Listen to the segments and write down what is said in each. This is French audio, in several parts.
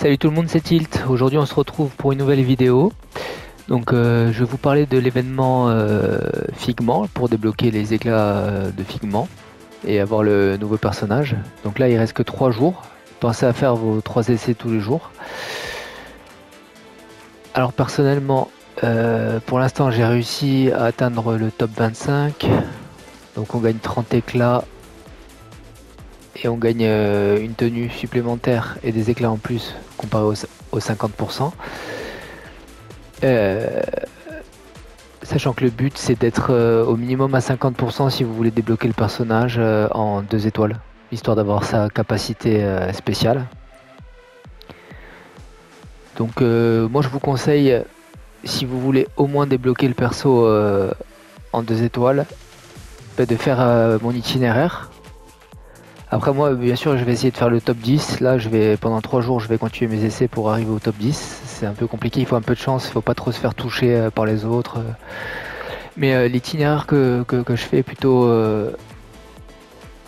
Salut tout le monde, c'est Tilt. Aujourd'hui, on se retrouve pour une nouvelle vidéo. Donc, euh, je vais vous parler de l'événement euh, Figment pour débloquer les éclats euh, de Figment et avoir le nouveau personnage. Donc là, il reste que 3 jours. Pensez à faire vos 3 essais tous les jours. Alors, personnellement, pour l'instant, j'ai réussi à atteindre le top 25. Donc, on gagne 30 éclats et on gagne euh, une tenue supplémentaire et des éclats en plus comparé aux, 50%. Euh, sachant que le but c'est d'être euh, au minimum à 50% si vous voulez débloquer le personnage en deux étoiles, histoire d'avoir sa capacité spéciale. Donc moi je vous conseille, si vous voulez au moins débloquer le perso en deux étoiles, bah, de faire mon itinéraire après moi, bien sûr, je vais essayer de faire le top 10. Là, je vais pendant 3 jours, je vais continuer mes essais pour arriver au top 10. C'est un peu compliqué, il faut un peu de chance, il faut pas trop se faire toucher euh, par les autres. Mais euh, l'itinéraire que, je fais est plutôt, euh,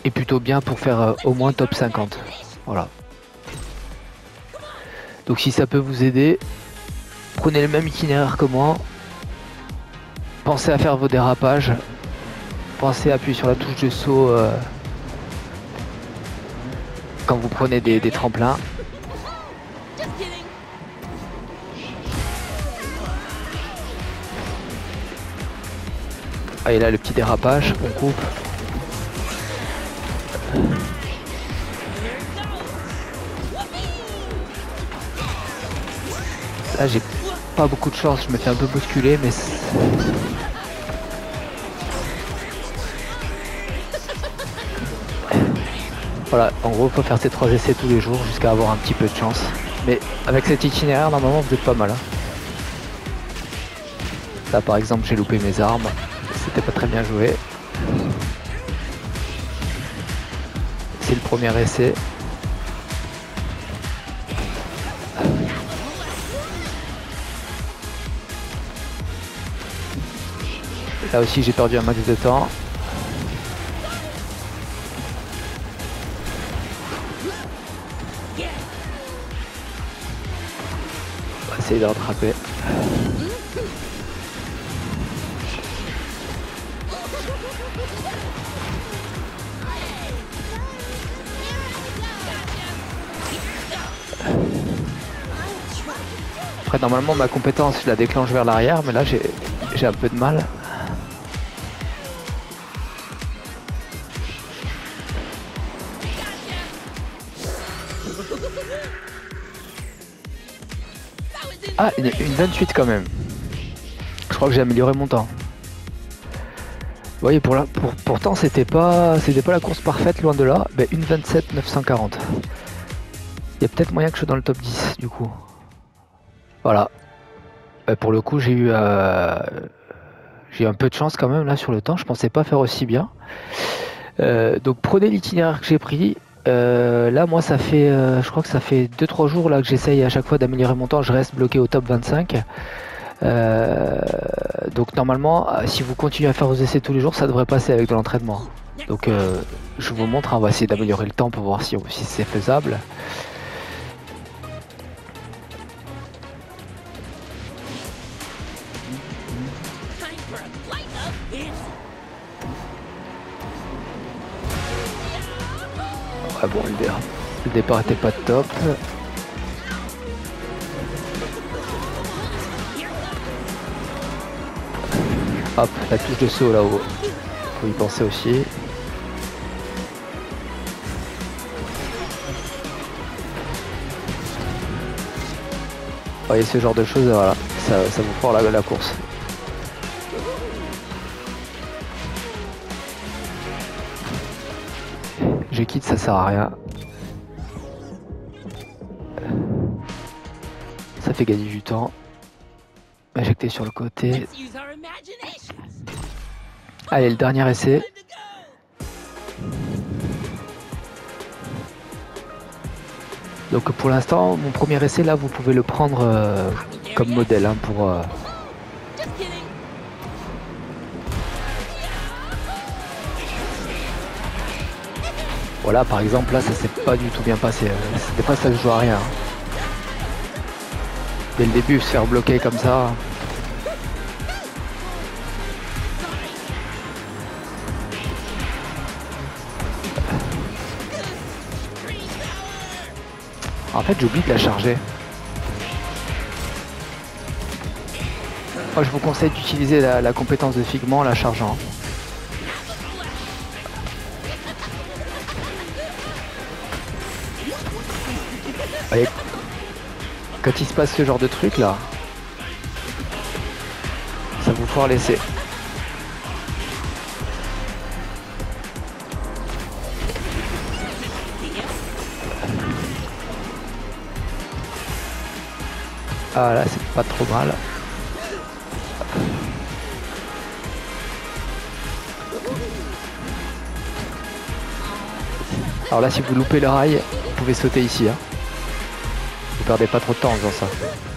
est plutôt bien pour faire au moins top 50. Voilà. Donc si ça peut vous aider, prenez le même itinéraire que moi. Pensez à faire vos dérapages. Pensez à appuyer sur la touche de saut quand vous prenez des, tremplins. Ah et là le petit dérapage, on coupe. Là j'ai pas beaucoup de chance, je me fais un peu bousculer mais Voilà, en gros, il faut faire ces trois essais tous les jours jusqu'à avoir un petit peu de chance. Mais avec cet itinéraire, normalement, vous êtes pas mal. Hein. Là, par exemple, j'ai loupé mes armes. C'était pas très bien joué. C'est le premier essai. Là aussi, j'ai perdu un max de temps. De rattraper. Après normalement ma compétence je la déclenche vers l'arrière mais là j'ai un peu de mal. Ah, une, 28 quand même. Je crois que j'ai amélioré mon temps. Vous voyez, pour la, pour, pourtant c'était pas pas la course parfaite, loin de là. Ben, une 27 940. Il y a peut-être moyen que je sois dans le top 10 du coup. Voilà. Ben, pour le coup j'ai eu euh, j'ai un peu de chance quand même là sur le temps. Je pensais pas faire aussi bien. Euh, donc prenez l'itinéraire que j'ai pris. Euh, là, moi, ça fait, euh, je crois que ça fait 2-3 jours là que j'essaye à chaque fois d'améliorer mon temps. Je reste bloqué au top 25. Euh, donc normalement, si vous continuez à faire vos essais tous les jours, ça devrait passer avec de l'entraînement. Donc je vous montre, on va essayer d'améliorer le temps pour voir si c'est faisable. Ah bon, le, départ était pas top. Hop, la touche de saut là-haut. Faut y penser aussi. Voyez ce genre de choses, voilà, ça, vous fera la, la course. Je quitte, ça sert à rien. Ça fait gagner du temps. Injecter sur le côté. Allez, le dernier essai. Donc pour l'instant, mon premier essai là, vous pouvez le prendre euh, comme modèle hein, pour, euh, Voilà, par exemple, là, ça s'est pas du tout bien passé. C'était pas ça je joue à rien. dès le début se faire bloquer comme ça. En fait j'oublie de la charger. Moi je vous conseille d'utiliser la, compétence de Figment en la chargeant. Allez, quand il se passe ce genre de truc là, ça vous pouvoir laisser. Ah là c'est pas trop mal. Alors là si vous loupez le rail, vous pouvez sauter ici. Hein. Perdez pas trop de temps en faisant ça.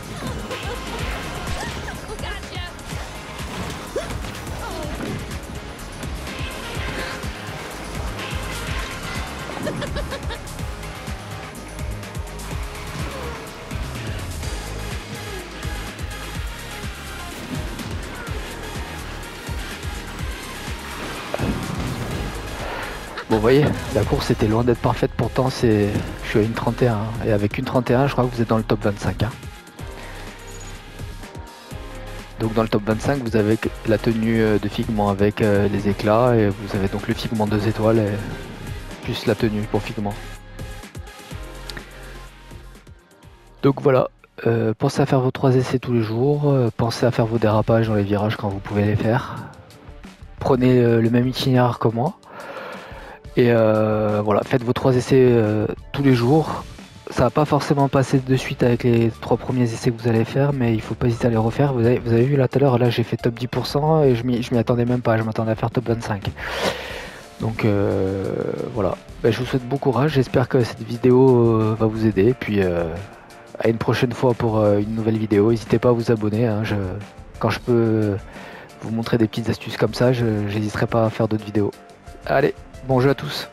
Vous voyez, la course était loin d'être parfaite, pourtant c'est, je suis à une 31. Et avec une 31, je crois que vous êtes dans le top 25. Hein. Donc dans le top 25, vous avez la tenue euh, de Figment avec euh, les éclats, et vous avez donc le Figment 2 étoiles, plus la tenue pour Figment. Donc voilà, euh, pensez à faire vos trois essais tous les jours, pensez à faire vos dérapages dans les virages quand vous pouvez les faire. Prenez le même itinéraire que moi. Et euh, voilà, faites vos trois essais euh, tous les jours. Ça va pas forcément passer de suite avec les trois premiers essais que vous allez faire, mais il faut pas hésiter à les refaire. Vous avez, vu là tout à l'heure, là j'ai fait top 10% et je m'y attendais même pas, je m'attendais à faire top 25. Donc euh, voilà, ben, je vous souhaite bon courage, j'espère que cette vidéo va vous aider. Puis à une prochaine fois pour une nouvelle vidéo, n'hésitez pas à vous abonner. Hein. quand je peux vous montrer des petites astuces comme ça, je n'hésiterai pas à faire d'autres vidéos. Allez, Bonjour à tous.